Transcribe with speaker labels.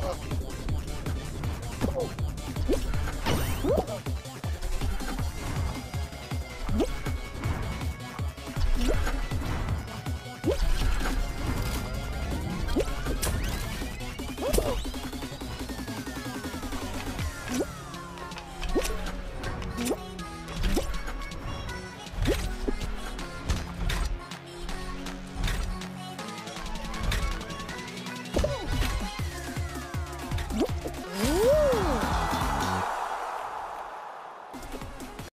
Speaker 1: fuck.